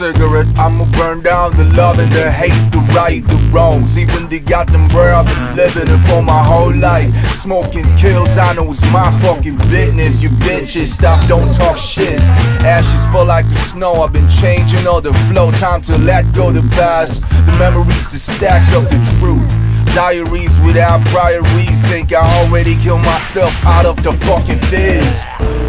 cigarette. I'ma burn down the love and the hate, the right, the wrongs. Even the goddamn where I've been living it for my whole life. Smoking kills, I know it's my fucking business. You bitches, stop, don't talk shit. Ashes fall like the snow. I've been changing all the flow. Time to let go the past. The memories, the stacks of the truth. Diaries without priorities. Think I already killed myself out of the fucking fizz.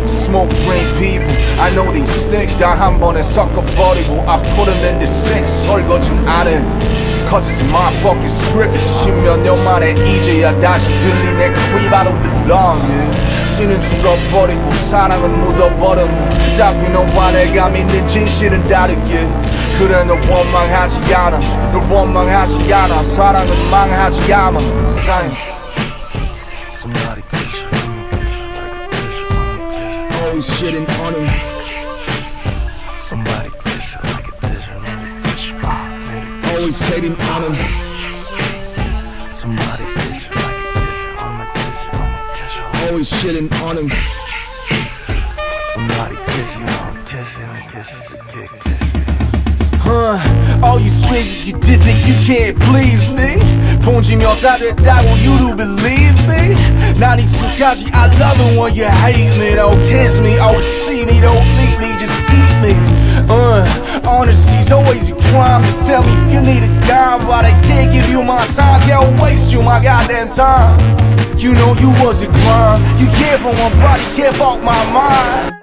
Smoke, drink people. I know they stink. 다한 번에 섞어버리고 I put them in the sink. 설거진 안 해. Cause it's my fucking script. 십몇 년 만에 이제야 다시 들리네. Creep, I don't belong. Yeah. 신은 죽어버리고 사랑은 묻어버렸네. 잡힌 너와 내가 믿는 진실은 다르게. 그래 너 원망하지 않아 널 원망하지 않아 사랑은 망하지 않아 Damn. Somebody kiss you, I'ma kiss you like a kiss you, I'ma kiss you. Always shitting on him Somebody kiss you like a dish, another dish, another dish. Always hating on him Somebody kiss you like a dish, I'ma kiss you, I'ma kiss you. Always shitting on him Somebody kiss you, I'ma kiss you, I'ma kiss you, kiss, kiss you. Huh, all you strangers, you did think you can't please me 본지면 다 됐다고 you do believe me 난 익숙하지 I love it when you hate me Don't kiss me, oh see me, don't leave me, just eat me uh, Honesty's always a crime Just tell me if you need a dime But I can't give you my time Can't waste you my goddamn time You know you was a crime You care for one body, can't fuck my mind